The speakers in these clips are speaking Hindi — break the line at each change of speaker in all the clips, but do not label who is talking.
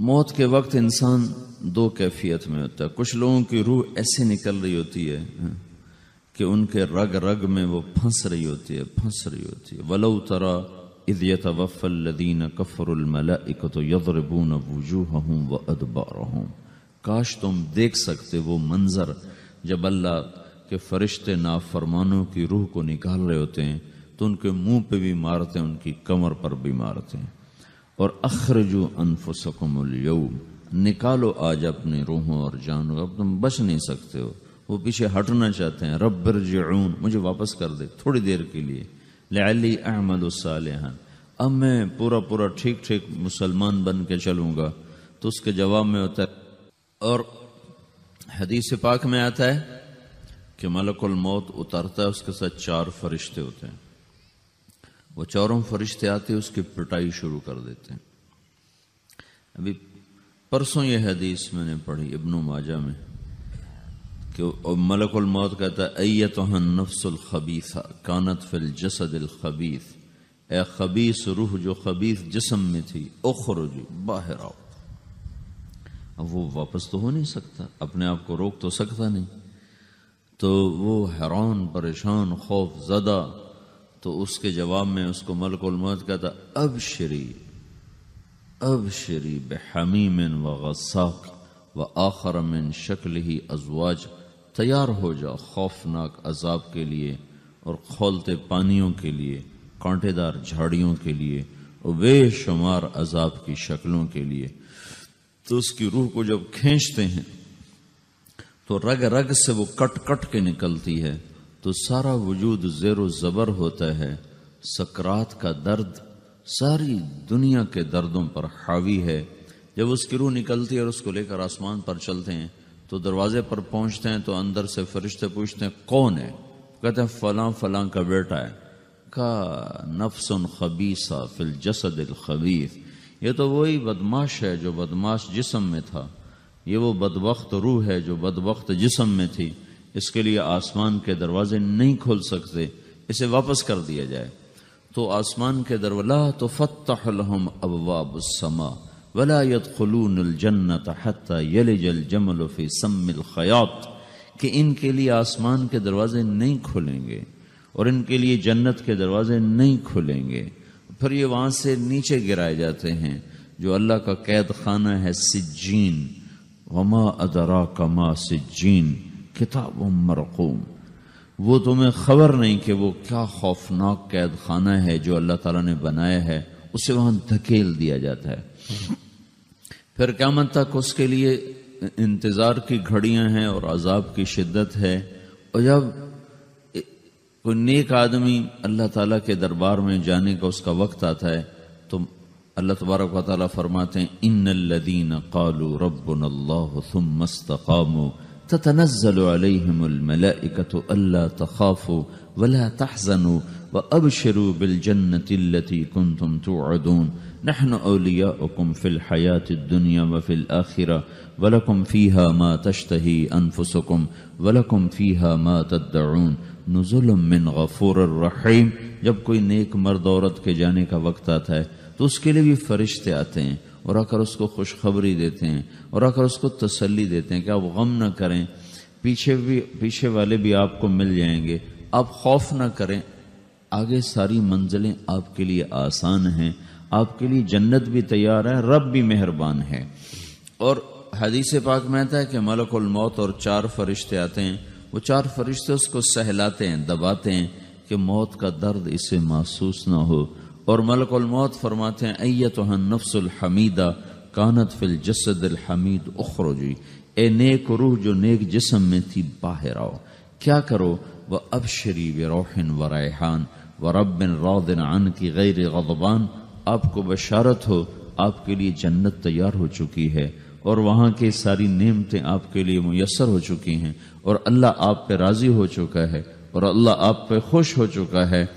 मौत के वक्त इंसान दो कैफियत में होता है। कुछ लोगों की रूह ऐसे निकल रही होती है हाँ, कि उनके रग रग में वो फंस रही होती है फंस रही होती है। वलो तरा इद यतवफ़ल्लदीन कफ़रुल मलाइकत यदरबून वजूहहुम व अदबारहुम काश तुम देख सकते वो मंजर जब अल्लाह के फरिश्ते नाफरमानों की रूह को निकाल रहे होते हैं तो उनके मुँह पे भी मारते हैं उनकी कमर पर भी मारते हैं। और अखरजू अनफुसकुमुल यौम निकालो आज अपनी रूहों और जानों अब तुम बच नहीं सकते हो। वो पीछे हटना चाहते हैं। रब्बर जून मुझे वापस कर दे, थोड़ी देर के लिए। लली अहमद सालहन। अब मैं पूरा पूरा ठीक ठीक मुसलमान बन के चलूँगा। तो उसके जवाब में होता है, और हदीस पाक में आता है कि मलकुल मौत उतरता है, उसके साथ चार फरिश्ते होते हैं। वो चारों फरिश्ते आते, उसकी पिटाई शुरू कर देते हैं। अभी परसों ये हदीस मैंने पढ़ी इब्नु माजा में, कि मलकुल मौत कहता है अयत नफ्सुल खबीसा, कानत फिल जसदिल खबीस। ए खबीस रूह, जो खबीस जिसम में थी, उखरुजी, बाहर आओ। अब वो वापस तो हो नहीं सकता, अपने आप को रोक तो सकता नहीं। तो वो हैरान, परेशान खौफ ज़दा तो उसके जवाब में उसको मलकुल मौत कहता अब शरी अब शरी बेहमीमिन व गसाक व आखर मिन शक्ल ही अजवाज। तैयार हो जाओ खौफनाक अजाब के लिए और खोलते पानियों के लिए, कांटेदार झाड़ियों के लिए और बेशुमार अजाब की शक्लों के लिए। तो उसकी रूह को जब खींचते हैं तो रग रग से वो कट कट के निकलती है। तो सारा वजूद जेरो जबर होता है। सकरात का दर्द सारी दुनिया के दर्दों पर हावी है। जब उसकी रूह निकलती है और उसको लेकर आसमान पर चलते हैं तो दरवाजे पर पहुँचते हैं तो अंदर से फरिश्ते पूछते हैं, कौन है? कहते हैं, फलां फलां का बेटा है। का नफसन खबीसा फिल जसद खबीस ये तो वही बदमाश है जो बदमाश जिसम में था। ये वो बदबख्त रूह है जो बदबख्त जिसम में थी। इसके लिए आसमान के दरवाजे नहीं खोल सकते, इसे वापस कर दिया जाए। तो आसमान के दरवाला तो फ़तम अबवाबसमा वला यदखलून जन्नत हत्ता यलजल जमल सम्मिल खयात, कि इनके लिए आसमान के दरवाजे नहीं खुलेंगे और इनके लिए जन्नत के दरवाजे नहीं खुलेंगे। फिर ये वहाँ से नीचे गिराए जाते हैं, जो अल्लाह का कैद खाना है सिज्जीन। वमा अदरा कमा सिज्जीन। किताब मरकूम। वो तुम्हें खबर नहीं कि वो क्या खौफनाक कैद खाना है जो अल्लाह ताला ने बनाया है, उसे वहाँ धकेल दिया जाता है। फिर क्या तक उसके लिए इंतज़ार की घड़ियाँ हैं और अजाब की शिद्दत है। और जब कोई नेक आदमी अल्लाह ताला के दरबार में जाने का उसका वक्त आता है तो अल्लाह तबारक फरमाते हैं इन लदीन कालू रबन अलैहिमुलमलाइकतु अल्ला तखाफु वला तहजनु व अबशरू बिल जन्नतिल्लती कुंतुम तुअदून नहनु औलियाउकुम फिल हयात दुनिया व फिल आखिरा वलकुम फीहा मा तश्तही अनफुसुकुम वलकुम फीहा मा तदउन नुजुलम मिन गफूर रहीम जब कोई नेक मर्द औरत के जाने का वक्त आता है तो उसके लिए भी फरिश्ते आते हैं और आकर उसको खुशखबरी देते हैं और आकर उसको तसल्ली देते हैं कि आप गम ना करें, पीछे भी, पीछे वाले भी आपको मिल जाएँगे। आप खौफ ना करें। आगे सारी मंजिलें आपके लिए आसान हैं। आपके लिए जन्नत भी तैयार है, रब भी मेहरबान है। और हदीस पाक में आता है कि मलकुल मौत और चार फरिश्ते आते हैं। वो चार फरिश्ते उसको सहलाते हैं, दबाते हैं कि मौत का दर्द इसे महसूस ना हो। और मलकुल मौत फरमाते हैं अयत नफ्सुल हमीदा कानत फिल जसद हमीद उखरजी. ए नेक रूह जो नेक जिसम में थी, बाहर आओ। क्या करो? वह अब शरी व रोहन व रेहान। व रबिन रौदिन अन की गैर गदबान। आपको बशारत हो, आपके लिए जन्नत तैयार हो चुकी है। और वहाँ की सारी नेमतें आपके लिए मुयसर हो चुकी हैं। और अल्लाह आप पे राज़ी हो चुका है। और अल्लाह आप पे खुश हो चुका है।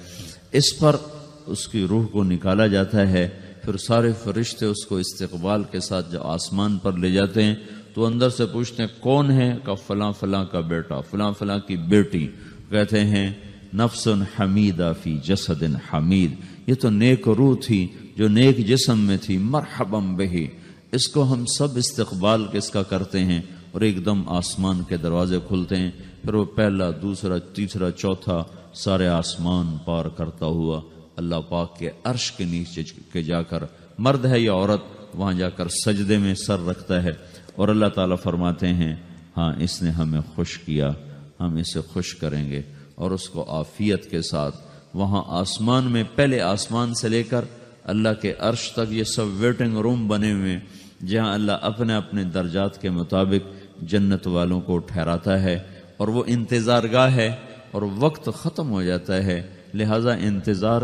इस पर उसकी रूह को निकाला जाता है, फिर सारे फरिश्ते उसको इस्तकबाल के साथ जब आसमान पर ले जाते हैं तो अंदर से पूछते हैं, कौन है? का फला फला का बेटा, फलां फला की बेटी। कहते हैं, नफसन हमीदा फ़ी जसदिन हमीद। ये तो नेक रूह थी, जो नेक जिसम में थी, मरहबम बही। इसको हम सब इस्तकबाल किसका करते हैं, और एकदम आसमान के दरवाजे खुलते हैं। फिर वो पहला, दूसरा, तीसरा, चौथा सारे आसमान पार करता हुआ अल्लाह पाक के अर्श के नीचे के जाकर मर्द है या औरत, वहाँ जाकर सजदे में सर रखता है। और अल्लाह ताला फरमाते हैं हाँ इसने हमें खुश किया, हम इसे खुश करेंगे। और उसको आफियत के साथ, वहाँ आसमान में, पहले आसमान से लेकर अल्लाह के अर्श तक ये सब वेटिंग रूम बने हुए जहाँ अल्लाह अपने अपने दर्जात के मुताबिक जन्नत वालों को ठहराता है। और वो इंतज़ार गाह है, और वक्त ख़त्म हो जाता है, लिहाजा इंतज़ार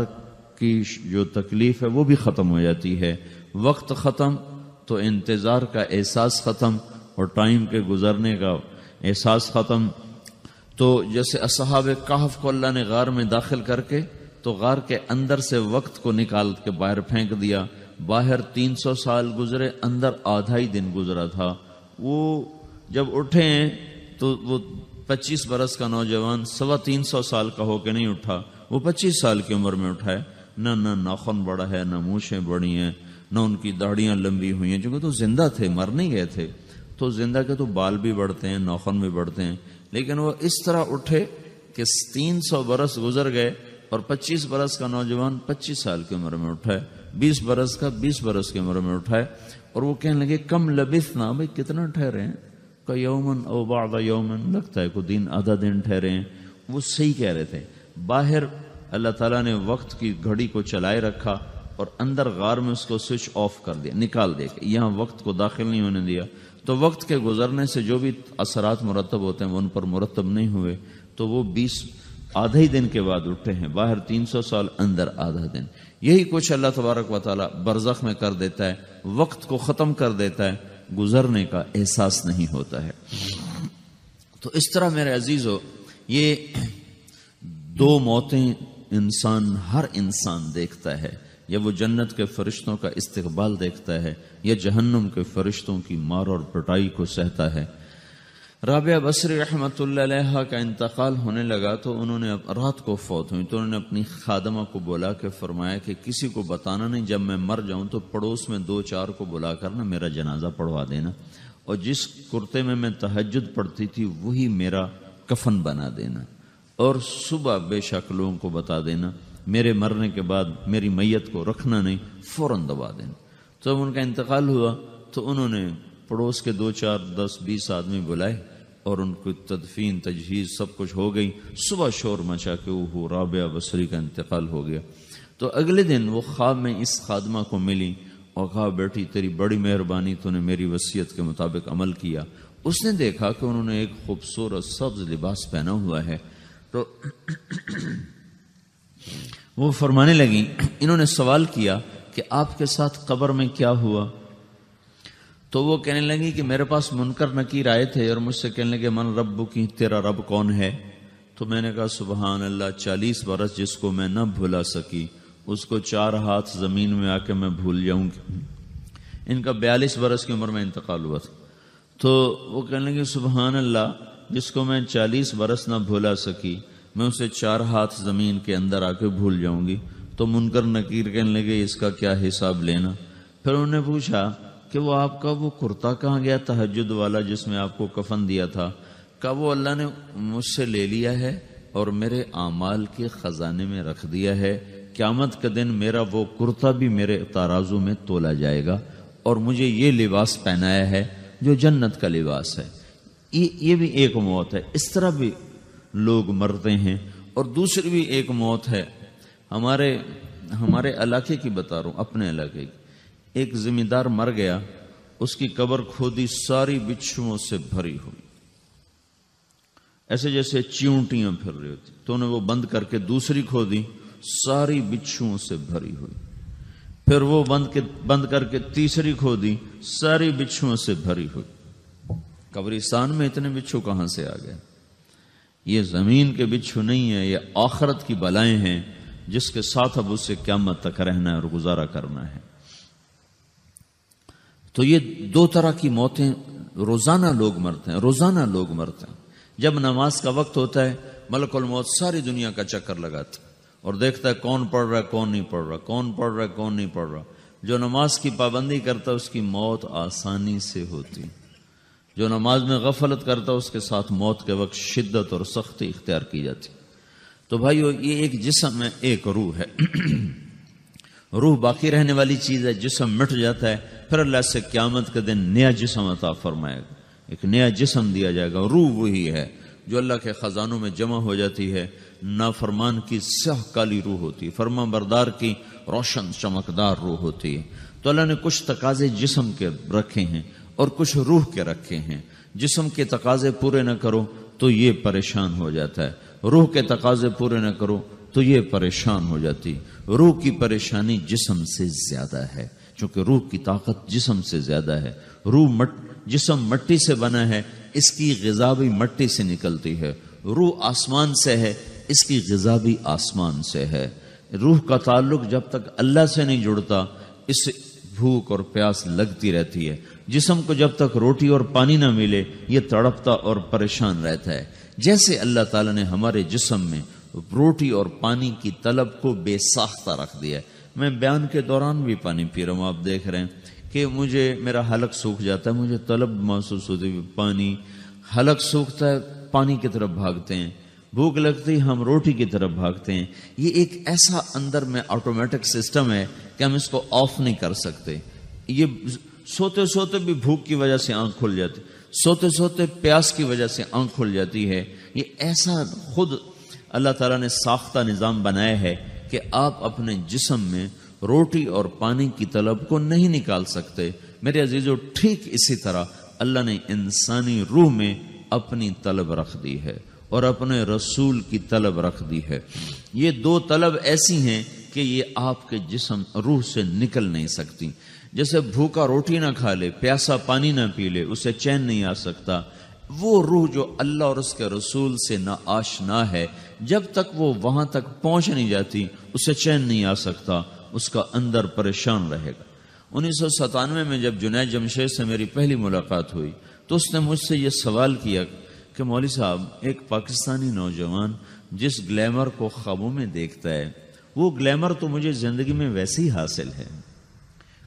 की जो तकलीफ़ है, वो भी ख़त्म हो जाती है। वक्त ख़त्म तो इंतज़ार का एहसास ख़त्म और टाइम के गुजरने का एहसास ख़त्म। तो जैसे असहाब कहफ को अल्लाह ने गार में दाखिल करके तो गार के अंदर से वक्त को निकाल के बाहर फेंक दिया। बाहर 300 साल गुजरे, अंदर आधा ही दिन गुजरा था। वो जब उठे तो वो 25 बरस का नौजवान सवा तीन सौ साल का होकर नहीं उठा। वो 25 साल की उम्र में उठा है। न न, नाखन बड़ा है, न मूछें बड़ी हैं, न उनकी दाढ़ियाँ लंबी हुई हैं। क्योंकि तो ज़िंदा थे, मर नहीं गए थे। तो ज़िंदा के तो बाल भी बढ़ते हैं, नाखन भी बढ़ते हैं। लेकिन वो इस तरह उठे कि तीन सौ बरस गुजर गए और 25 बरस का नौजवान 25 साल की उम्र में उठा है। 20 बरस का 20 बरस की उम्र में उठा है। और वो कहने लगे, कम लबिस ना भाई, कितना ठहरे हैं? का यौमन और बादा यौमन, लगता है कोई दिन, आधा दिन ठहरे हैं। वो सही कह रहे थे। बाहर अल्लाह ताला ने वक्त की घड़ी को चलाए रखा और अंदर गार में उसको स्विच ऑफ़ कर दिया, निकाल दिया यहाँ वक्त को दाखिल नहीं होने दिया। तो वक्त के गुजरने से जो भी असरात मुरतब होते हैं, वो उन पर मुरतब नहीं हुए तो वो बीस आधे ही दिन के बाद उठे हैं। बाहर तीन सौ साल अंदर आधा दिन। यही कुछ अल्लाह तबारक वाली बरजख में कर देता है, वक्त को ख़त्म कर देता है, गुजरने का एहसास नहीं होता है। तो इस तरह मेरे अज़ीज़ हो ये दो मौतें इंसान, हर इंसान देखता है। या वो जन्नत के फरिश्तों का इस्तकबाल देखता है, या जहन्नम के फरिश्तों की मार और पिटाई को सहता है। राबिया बसरी रहमत का इंतकाल होने लगा तो उन्होंने रात को फौत हुई तो उन्होंने अपनी खादमा को बुला के फरमाया कि किसी को बताना नहीं, जब मैं मर जाऊँ तो पड़ोस में दो चार को बुला कर ना मेरा जनाजा पढ़वा देना। और जिस कुर्ते में मैं तहजद पढ़ती थी, वही मेरा कफन बना देना। और सुबह बेशक लोगों को बता देना, मेरे मरने के बाद मेरी मैयत को रखना नहीं, फ़ौरन दबा देना। जब तो उनका इंतकाल हुआ तो उन्होंने पड़ोस के दो चार दस बीस आदमी बुलाए और उनको तदफीन, तजहीज सब कुछ हो गई। सुबह शोर मचा के वो राबिया बसरी का इंतकाल हो गया। तो अगले दिन वो ख्वाब में इस खादमा को मिली और कहा, बेटी, तेरी बड़ी मेहरबानी, तूने मेरी वसीयत के मुताबिक अमल किया। उसने देखा कि उन्होंने एक खूबसूरत सब्ज लिबास पहना हुआ है। तो वो फरमाने लगी, इन्होंने सवाल किया कि आपके साथ कब्र में क्या हुआ? तो वो कहने लगी कि मेरे पास मुनकर नकीर आए थे और मुझसे कहने लगे, मन रब की तेरा रब कौन है? तो मैंने कहा सुबहान अल्लाह चालीस बरस जिसको मैं न भुला सकी, उसको चार हाथ ज़मीन में आके मैं भूल जाऊँगी। इनका बयालीस बरस की उम्र में इंतकाल हुआ था। तो वो कहने लगे सुबहान अल्लाह जिसको मैं चालीस बरस ना भुला सकी, मैं उसे चार हाथ ज़मीन के अंदर आके भूल जाऊँगी। तो मुनकर नकीर कहने लगे, इसका क्या हिसाब लेना? फिर उन्होंने पूछा कि वो आपका वो कुर्ता कहाँ गया तहजद वाला जिसमें आपको कफन दिया था? का वो अल्लाह ने मुझसे ले लिया है और मेरे आमाल के खजाने में रख दिया है। क्यामत के दिन मेरा वो कुर्ता भी मेरे ताराजू में तोला जाएगा और मुझे ये लिबास पहनाया है, जो जन्नत का लिबास है। ये ये भी एक मौत है। इस तरह भी लोग मरते हैं और दूसरी भी एक मौत है। हमारे हमारे इलाके की बता रहा हूँ, अपने इलाके की। एक जिम्मेदार मर गया, उसकी कब्र खोदी सारी बिच्छुओं से भरी हुई। ऐसे जैसे चिंटियाँ फिर रही होती। तो उन्हें वो बंद करके दूसरी खोदी, सारी बिच्छुओं से भरी हुई। फिर वो बंद के, बंद करके तीसरी खोदी, सारी बिच्छुओं से भरी हुई। कब्रिस्तान में इतने बिच्छू कहाँ से आ गए? ये ज़मीन के बिच्छू नहीं है, ये आखरत की बलाएँ हैं, जिसके साथ अब उसे क्यामत तक रहना है और गुजारा करना है। तो ये दो तरह की मौतें, रोज़ाना लोग मरते हैं, रोज़ाना लोग मरते हैं। जब नमाज़ का वक्त होता है, मलकुल मौत सारी दुनिया का चक्कर लगाता है और देखता है कौन पढ़ रहा है, कौन नहीं पढ़ रहा, कौन पढ़ रहा है, कौन नहीं पढ़ रहा। जो नमाज़ की पाबंदी करता है, उसकी मौत आसानी से होती जो नमाज़ में गफलत करता है उसके साथ मौत के वक्त शिद्दत और सख्ती इख्तियार की जाती। तो भाइयों, ये एक जिसम है, एक रूह है। रूह बाकी रहने वाली चीज़ है, जिसम मिट जाता है, फिर अल्लाह से क्यामत के दिन नया जिसम अता फरमाएगा। एक नया जिसम दिया जाएगा, रूह वही है, जो अल्लाह के खजानों में जमा हो जाती है। नाफरमान की सह काली रूह होती है फर्मा बरदार की रोशन चमकदार रूह होती है। तो अल्लाह ने कुछ तकाजे जिसम के रखे हैं और कुछ रूह के रखे हैं। जिसम के तकाजे पूरे न करो तो ये परेशान हो जाता है। रूह के तकाजे पूरे न करो तो ये परेशान हो जाती रूह की परेशानी जिसम से ज़्यादा है, क्योंकि रूह की ताकत जिसम से ज़्यादा है। रूह मट, जिसम मट्टी से बना है, इसकी गजा भी मट्टी से निकलती है। रूह आसमान से है, इसकी गजा भी आसमान से है। रूह का ताल्लुक जब तक अल्लाह से नहीं जुड़ता, इस भूख और प्यास लगती रहती है। जिसम को जब तक रोटी और पानी ना मिले, ये तड़पता और परेशान रहता है। जैसे अल्लाह ताला ने हमारे जिसम में रोटी और पानी की तलब को बेसाख्ता रख दिया है। मैं बयान के दौरान भी पानी पी रहा हूँ, आप देख रहे हैं कि मुझे, मेरा हलक सूख जाता है, मुझे तलब महसूस होती है पानी, हलक सूखता है, पानी की तरफ़ भागते हैं। भूख लगती हम रोटी की तरफ़ भागते हैं। ये एक ऐसा अंदर में ऑटोमेटिक सिस्टम है कि हम इसको ऑफ़ नहीं कर सकते। ये सोते सोते भी भूख की वजह से आँख खुल जाती सोते सोते प्यास की वजह से आँख खुल जाती है। ये ऐसा खुद अल्लाह ताला ने साख्ता निज़ाम बनाया है कि आप अपने जिसम में रोटी और पानी की तलब को नहीं निकाल सकते। मेरे अजीजों, ठीक इसी तरह अल्लाह ने इंसानी रूह में अपनी तलब रख दी है। और अपने रसूल की तलब रख दी है। ये दो तलब ऐसी हैं कि ये आपके जिसम, रूह से निकल नहीं सकती। जैसे भूखा रोटी ना खा ले, प्यासा पानी ना पी ले, उसे चैन नहीं आ सकता। वो रूह जो अल्लाह और उसके रसूल से ना आशना है, जब तक वो वहाँ तक पहुँच नहीं जाती, उसे चैन नहीं आ सकता, उसका अंदर परेशान रहेगा। उन्नीस सौ सतानवे में जब जुनैद जमशेद से मेरी पहली मुलाकात हुई तो उसने मुझसे ये सवाल किया कि मौली साहब, एक पाकिस्तानी नौजवान जिस ग्लैमर को ख्वाबों में देखता है, वो ग्लैमर तो मुझे ज़िंदगी में वैसे ही हासिल है।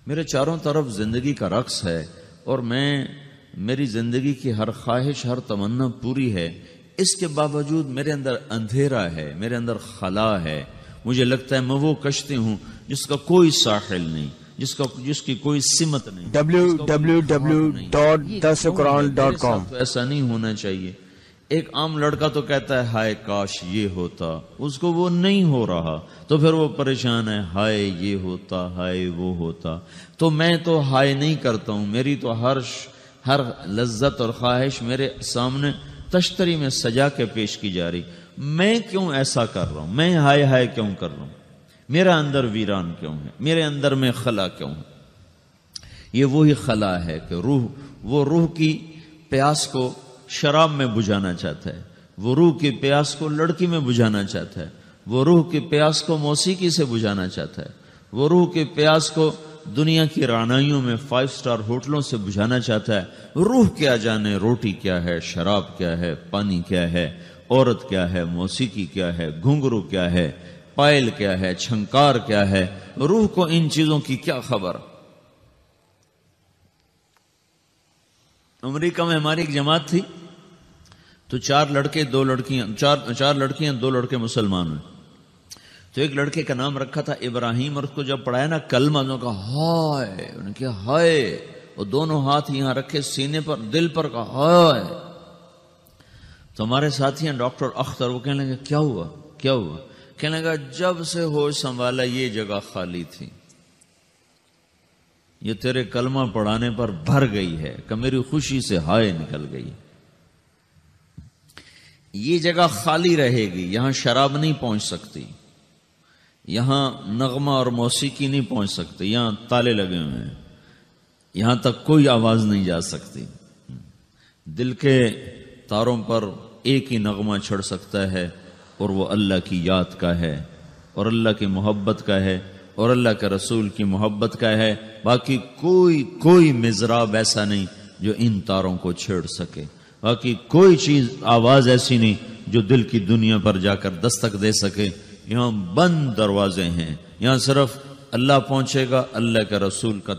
मेरे चारों तरफ़ ज़िंदगी का रक्स है और मैं, मेरी ज़िंदगी की हर ख्वाहिश, हर तमन्ना पूरी है। इसके बावजूद मेरे अंदर अंधेरा है, मेरे अंदर खला है। मुझे लगता है मैं वो कश्ती हूँ जिसका कोई साहिल नहीं। जिसका जिसकी कोई सिमत नहीं।
www.dasquran.com
तो ऐसा नहीं होना चाहिए। एक आम लड़का तो कहता है हाय काश ये होता। उसको वो नहीं हो रहा। तो फिर वो परेशान है हाय ये होता हाय वो होता। तो मैं तो हाय नहीं करता हूँ। मेरी तो हर हर लज्जत और ख्वाहिश मेरे सामने तश्तरी में सजा के पेश की जा रही। मैं क्यों ऐसा कर रहा हूँ? मैं हाय हाय क्यों कर रहा हूँ? मेरा अंदर वीरान क्यों है? मेरे अंदर में खला क्यों है? ये वही खला है कि रूह, वो रूह की प्यास को शराब में बुझाना चाहता है। वो रूह की प्यास को लड़की में बुझाना चाहता है। वो रूह की प्यास को मौसीकी से बुझाना चाहता है। वो रूह की प्यास को दुनिया की रानाइयों में फाइव स्टार होटलों से बुझाना चाहता है। रूह क्या जाने रोटी क्या है, शराब क्या है, पानी क्या है, औरत क्या है, मौसीकी क्या है, घुंघरू क्या है पायल क्या है, छंकार क्या है, रूह को इन चीज़ों की क्या खबर? अमेरिका में हमारी एक जमात थी तो चार लड़के, दो लड़कियाँ, चार चार लड़कियाँ, दो लड़के मुसलमान हुए। तो एक लड़के का नाम रखा था इब्राहिम, और उसको जब पढ़ाया ना कलमा का हाय, उन्होंने कहा, हाय वो दोनों हाथ यहाँ रखे सीने पर, दिल पर का हाय। तो हमारे साथी हैं डॉक्टर अख्तर वो कहने लगे, क्या हुआ? क्या हुआ? कहने लगा, जब से होश संभाला, ये जगह खाली थी। ये तेरे कलमा पढ़ाने पर भर गई है, कि मेरी खुशी से हाय निकल गई। ये जगह खाली रहेगी, यहाँ शराब नहीं पहुँच सकती। यहाँ नगमा और मौसीकी नहीं पहुँच सकती, यहाँ ताले लगे हुए हैं। यहाँ तक कोई आवाज़ नहीं जा सकती। दिल के तारों पर एक ही नगमा चढ़ सकता है और वो अल्लाह की याद का है, और अल्लाह की मोहब्बत का है, और अल्लाह के रसूल की मोहब्बत का है। बाकी कोई कोई मिजराब ऐसा नहीं जो इन तारों को छेड़ सके। बाकी कोई चीज़, आवाज़ ऐसी नहीं जो दिल की दुनिया पर जाकर दस्तक दे सके। यहाँ बंद दरवाजे हैं। यहाँ सिर्फ़ अल्लाह पहुंचेगा, अल्लाह के रसूल का